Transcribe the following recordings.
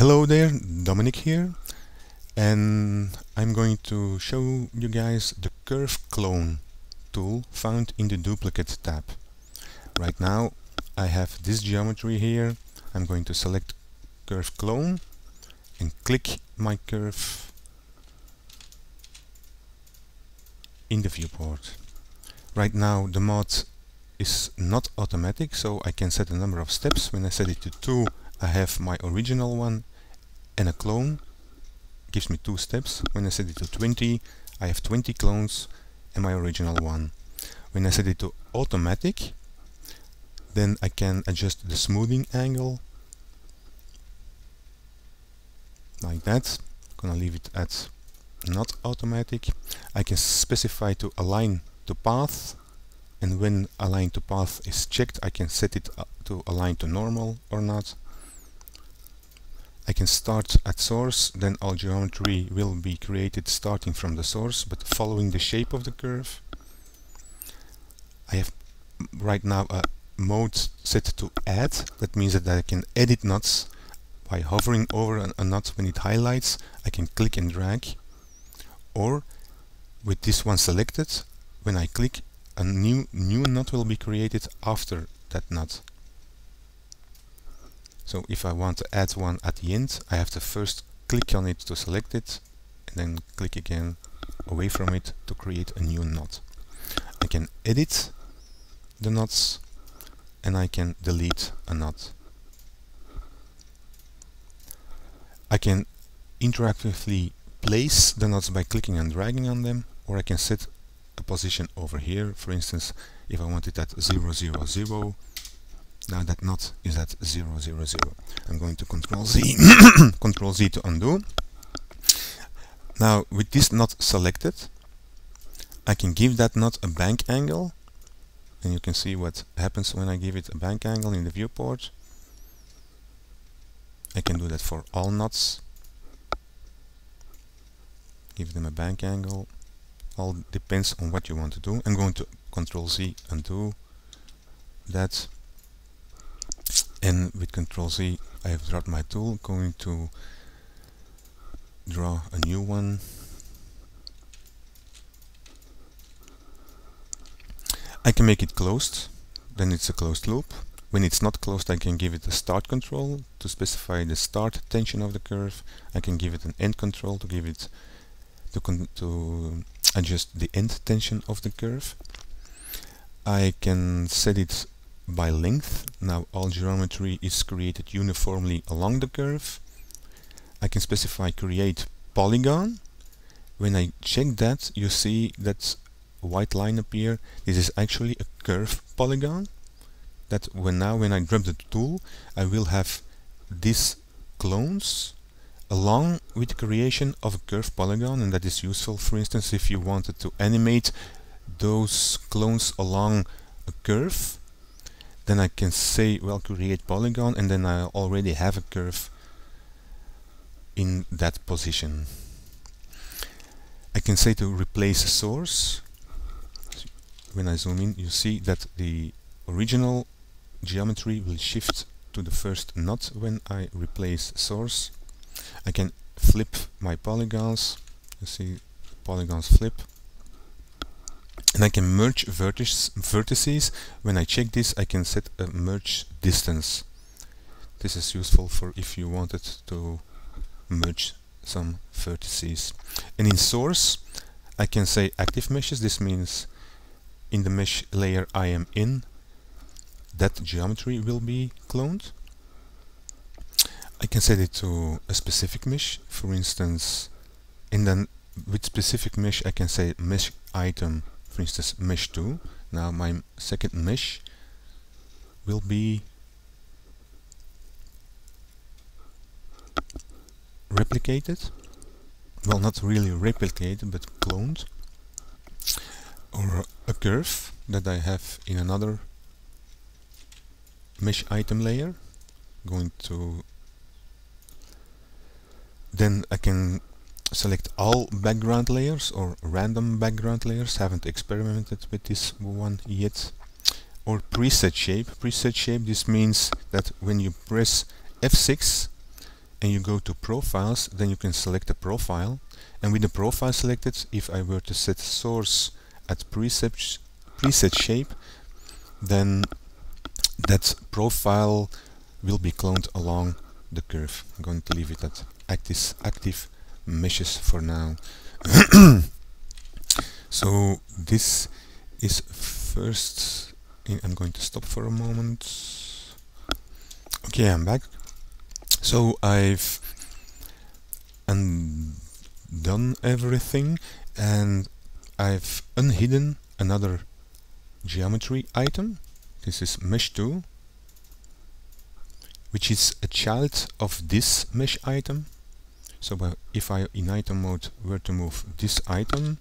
Hello there, Dominiek here and I'm going to show you guys the curve clone tool found in the duplicate tab. Right now I have this geometry here, I'm going to select curve clone and click my curve in the viewport. Right now the mod is not automatic so I can set a number of steps. When I set it to 2 I have my original one and a clone gives me two steps. When I set it to 20 I have 20 clones and my original one. When I set it to automatic then I can adjust the smoothing angle like that. I'm gonna leave it at not automatic. I can specify to align to path and when align to path is checked I can set it uh, to align to normal or not I can start at source, then all geometry will be created starting from the source, but following the shape of the curve. I have right now a mode set to add, that means that I can edit knots by hovering over a, a knot when it highlights, I can click and drag, or with this one selected, when I click, a new, new knot will be created after that knot. So if I want to add one at the end, I have to first click on it to select it and then click again away from it to create a new knot. I can edit the knots and I can delete a knot. I can interactively place the knots by clicking and dragging on them or I can set a position over here. For instance, if I want it at 0, 0, 0, now that knot is at 0, 0, 0. I'm going to Control Z, Control Z to undo. Now with this knot selected, I can give that knot a bank angle and you can see what happens when I give it a bank angle in the viewport. I can do that for all knots. Give them a bank angle. All depends on what you want to do. I'm going to Control Z undo that and with Control Z I have dropped my tool. Going to draw a new one. I can make it closed. Then it's a closed loop. When it's not closed I can give it a start control to specify the start tension of the curve. I can give it an end control to give it to, to adjust the end tension of the curve. I can set it by length. Now all geometry is created uniformly along the curve. I can specify create polygon. When I check that, you see that white line appear. This is actually a curve polygon. That when now when I drop the tool, I will have these clones along with the creation of a curve polygon and that is useful for instance if you wanted to animate those clones along a curve then I can say well create polygon and then I already have a curve in that position. I can say to replace source. When I zoom in you see that the original geometry will shift to the first knot when I replace source. I can flip my polygons. You see polygons flip and I can merge vertices, vertices. When I check this I can set a merge distance. This is useful for if you wanted to merge some vertices. And in source I can say active meshes. This means in the mesh layer I am in that geometry will be cloned. I can set it to a specific mesh, for instance, and then with specific mesh I can say mesh item for instance mesh 2 now my second mesh will be replicated. Well not really replicated but cloned. Or a curve that I have in another mesh item layer. Going to then I can select all background layers or random background layers haven't experimented with this one yet or preset shape preset shape this means that when you press F6 and you go to profiles then you can select a profile and with the profile selected if I were to set source at preset, preset shape then that profile will be cloned along the curve. I'm going to leave it at active, active meshes for now. so this is first I'm going to stop for a moment. Okay I'm back. So I've undone everything and I've unhidden another geometry item. This is mesh 2 which is a child of this mesh item so if I in item mode were to move this item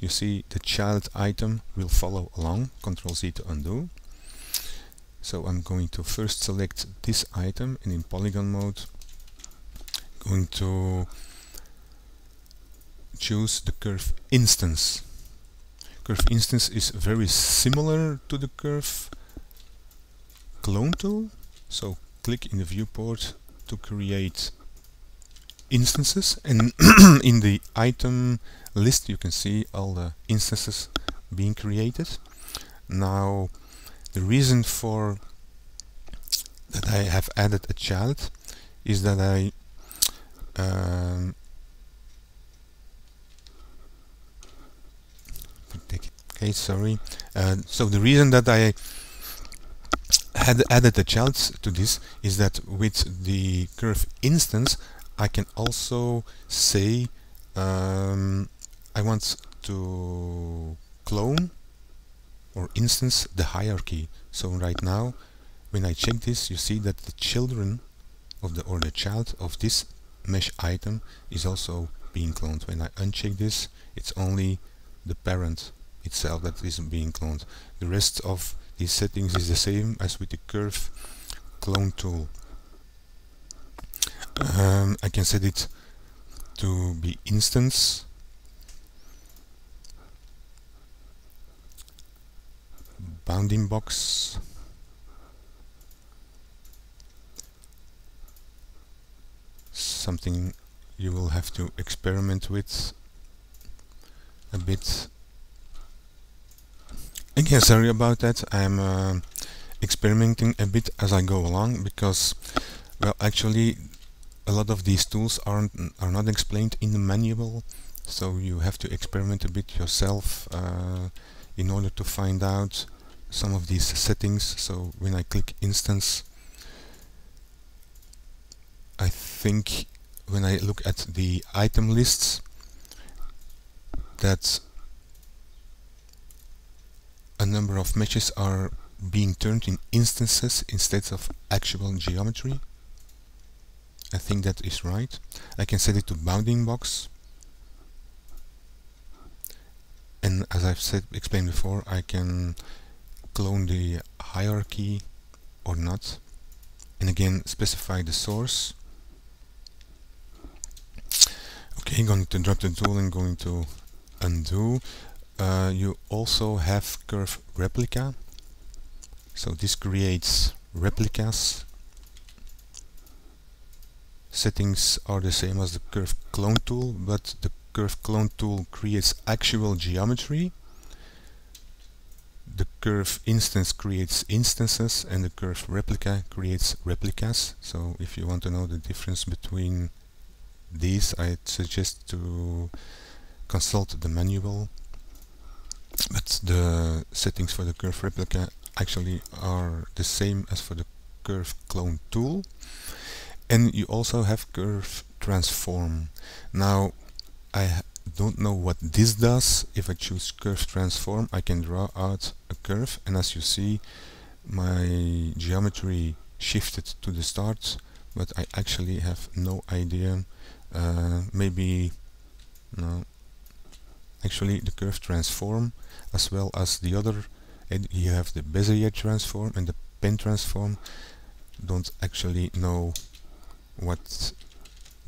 you see the child item will follow along control Z to undo. So I'm going to first select this item and in polygon mode going to choose the curve instance. Curve instance is very similar to the curve clone tool. So click in the viewport to create instances. And in the item list you can see all the instances being created. Now the reason for that I have added a child is that I um, okay sorry. Uh, so the reason that I had added a child to this is that with the curve instance I can also say um, I want to clone or instance the hierarchy. So right now when I check this you see that the children of the or the child of this mesh item is also being cloned. When I uncheck this it's only the parent itself that is being cloned. The rest of these settings is the same as with the curve clone tool. Um, I can set it to be instance. Bounding box. Something you will have to experiment with a bit. Again sorry about that. I'm uh, experimenting a bit as I go along because well actually a lot of these tools aren't are not explained in the manual so you have to experiment a bit yourself uh, in order to find out some of these settings. So when I click instance I think when I look at the item lists that a number of meshes are being turned in instances instead of actual geometry I think that is right. I can set it to bounding box. And as I've said explained before I can clone the hierarchy or not. And again specify the source. Okay going to drop the tool and going to undo. Uh, you also have curve replica. So this creates replicas settings are the same as the curve clone tool but the curve clone tool creates actual geometry. The curve instance creates instances and the curve replica creates replicas. So if you want to know the difference between these I suggest to consult the manual. But the settings for the curve replica actually are the same as for the curve clone tool and you also have curve transform. Now I don't know what this does. If I choose curve transform I can draw out a curve. And as you see my geometry shifted to the start but I actually have no idea uh, maybe no. Actually the curve transform as well as the other and you have the Bezier transform and the pen transform don't actually know what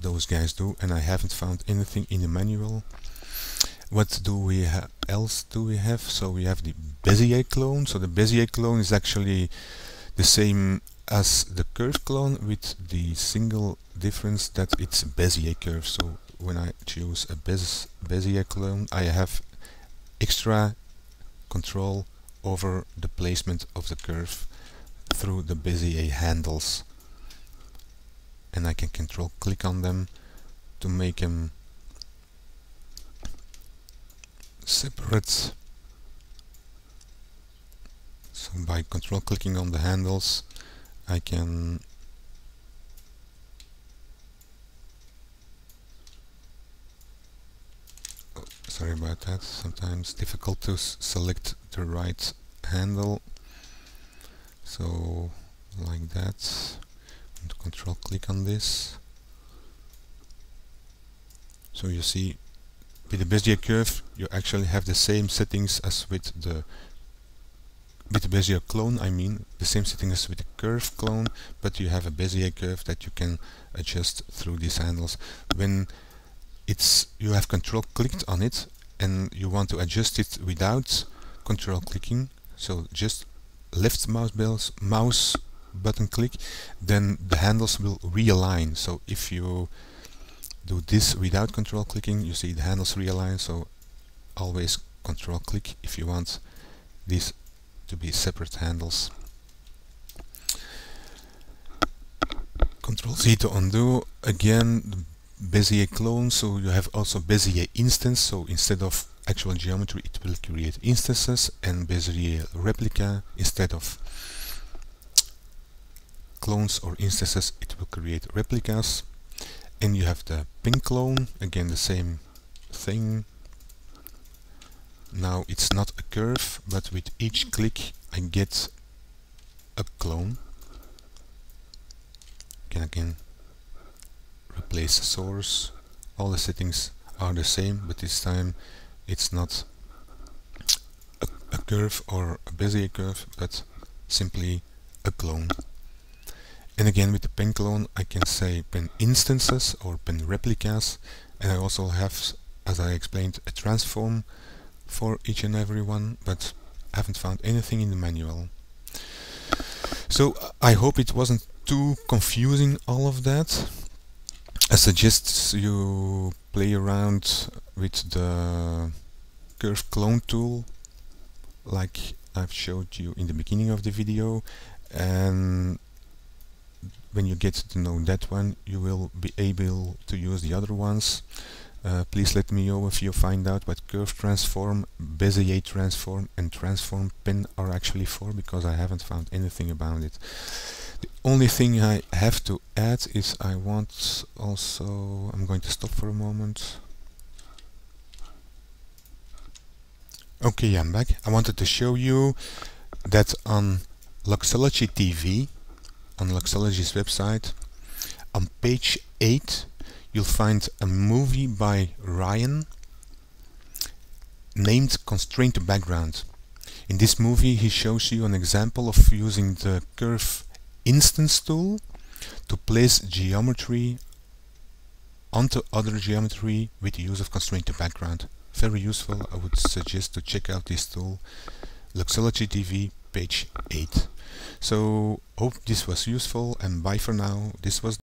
those guys do and I haven't found anything in the manual what do we have else do we have so we have the Bezier clone so the Bezier clone is actually the same as the curve clone with the single difference that it's Bezier curve. So when I choose a Bez Bezier clone, I have extra control over the placement of the curve through the Bezier handles. And I can control click on them to make them separate. So by control clicking on the handles I can oh, sorry about that. Sometimes difficult to select the right handle. So like that and control click on this. So you see with the Bezier curve you actually have the same settings as with the with the Bezier clone I mean the same settings as with the curve clone but you have a Bezier curve that you can adjust through these handles when it's you have control clicked on it and you want to adjust it without control clicking so just left mouse, bells, mouse button click then the handles will realign. So if you do this without control clicking you see the handles realign. So always control click if you want these to be separate handles. Control Z to undo. Again Bezier clone. So you have also Bezier instance. So instead of actual geometry it will create instances and Bezier replica instead of clones or instances it will create replicas. And you have the pen clone again the same thing. Now it's not a curve but with each click I get a clone. Can again replace the source. All the settings are the same but this time it's not a, a curve or a Bezier curve but simply a clone and again with the pen clone I can say pen instances or pen replicas. And I also have as I explained a transform for each and every one but I haven't found anything in the manual. So I hope it wasn't too confusing all of that. I suggest you play around with the curve clone tool like I've showed you in the beginning of the video. And when you get to know that one you will be able to use the other ones uh, please let me know if you find out what curve transform, Bezier transform and transform pen are actually for because I haven't found anything about it. The only thing I have to add is I want also, I'm going to stop for a moment. Okay, I'm back. I wanted to show you that on Luxology TV on Luxology's website. On page 8 you'll find a movie by Ryan named Constraint to Background. In this movie he shows you an example of using the curve instance tool to place geometry onto other geometry with the use of constraint to background. Very useful, I would suggest to check out this tool. Luxology TV page 8. So hope this was useful and bye for now. This was